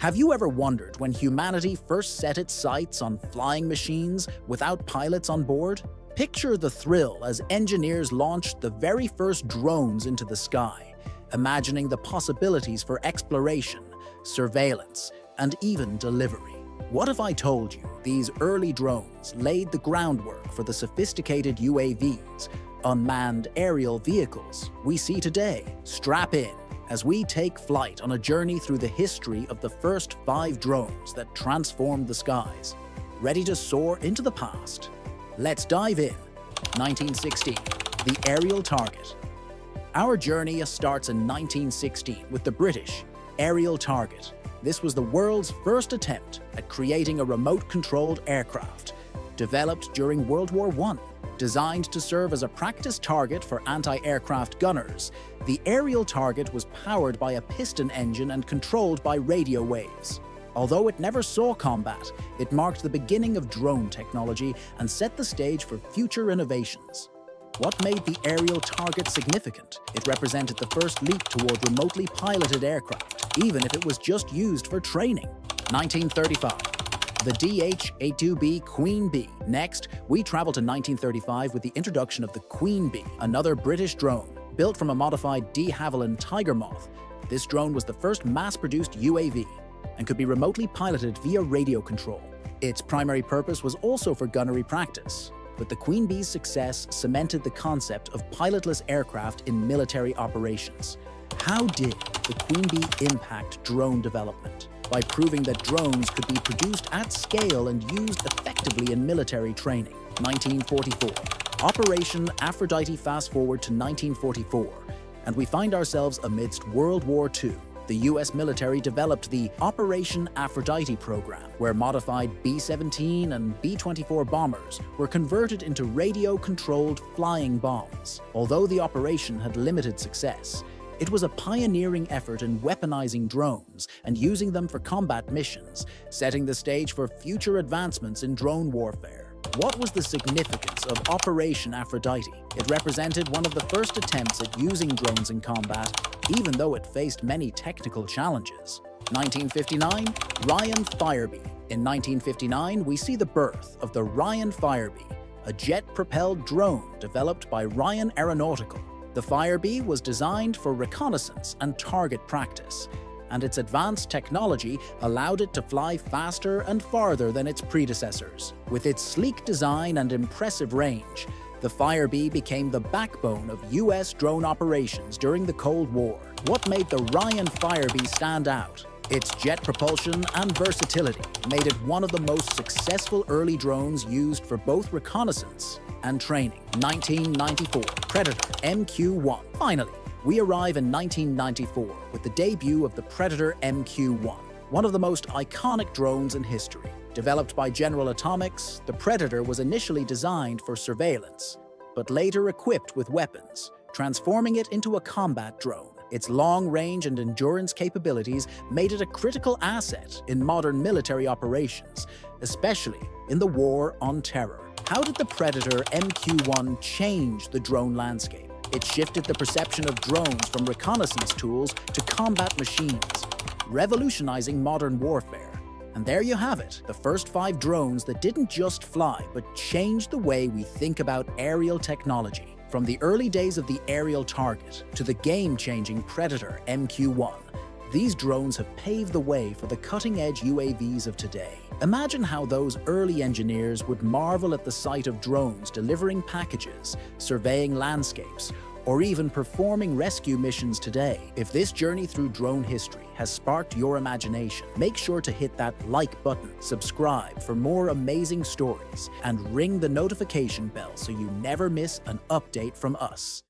Have you ever wondered when humanity first set its sights on flying machines without pilots on board? Picture the thrill as engineers launched the very first drones into the sky, imagining the possibilities for exploration, surveillance, and even delivery. What if I told you these early drones laid the groundwork for the sophisticated UAVs, unmanned aerial vehicles we see today? Strap in as we take flight on a journey through the history of the first five drones that transformed the skies. Ready to soar into the past? Let's dive in. 1916, the aerial target. Our journey starts in 1916 with the British aerial target. This was the world's first attempt at creating a remote-controlled aircraft, developed during World War I. Designed to serve as a practice target for anti-aircraft gunners, the aerial target was powered by a piston engine and controlled by radio waves. Although it never saw combat, it marked the beginning of drone technology and set the stage for future innovations. What made the aerial target significant? It represented the first leap toward remotely piloted aircraft, even if it was just used for training. 1935 the DH-82B Queen Bee. Next, we travel to 1935 with the introduction of the Queen Bee, another British drone. Built from a modified de Havilland Tiger Moth, this drone was the first mass-produced UAV and could be remotely piloted via radio control. Its primary purpose was also for gunnery practice, but the Queen Bee's success cemented the concept of pilotless aircraft in military operations. How did the Queen Bee impact drone development? By proving that drones could be produced at scale and used effectively in military training. 1944. Operation Aphrodite fast forward to 1944, and we find ourselves amidst World War II. The US military developed the Operation Aphrodite program, where modified B-17 and B-24 bombers were converted into radio-controlled flying bombs. Although the operation had limited success, it was a pioneering effort in weaponizing drones and using them for combat missions, setting the stage for future advancements in drone warfare. What was the significance of Operation Aphrodite? It represented one of the first attempts at using drones in combat, even though it faced many technical challenges. 1959, Ryan Firebee. In 1959, we see the birth of the Ryan Firebee, a jet-propelled drone developed by Ryan Aeronautical. The Firebee was designed for reconnaissance and target practice, and its advanced technology allowed it to fly faster and farther than its predecessors. With its sleek design and impressive range, the Firebee became the backbone of US drone operations during the Cold War. What made the Ryan Firebee stand out? Its jet propulsion and versatility made it one of the most successful early drones used for both reconnaissance and training. 1994, Predator MQ-1. Finally, we arrive in 1994 with the debut of the Predator MQ-1, one of the most iconic drones in history. Developed by General Atomics, the Predator was initially designed for surveillance, but later equipped with weapons, transforming it into a combat drone. Its long range and endurance capabilities made it a critical asset in modern military operations, especially in the War on Terror. How did the Predator MQ-1 change the drone landscape? It shifted the perception of drones from reconnaissance tools to combat machines, revolutionizing modern warfare. And there you have it, the first five drones that didn't just fly, but changed the way we think about aerial technology. From the early days of the aerial target to the game-changing Predator MQ-1, these drones have paved the way for the cutting-edge UAVs of today. Imagine how those early engineers would marvel at the sight of drones delivering packages, surveying landscapes, or even performing rescue missions today. If this journey through drone history has sparked your imagination, make sure to hit that like button, subscribe for more amazing stories, and ring the notification bell so you never miss an update from us.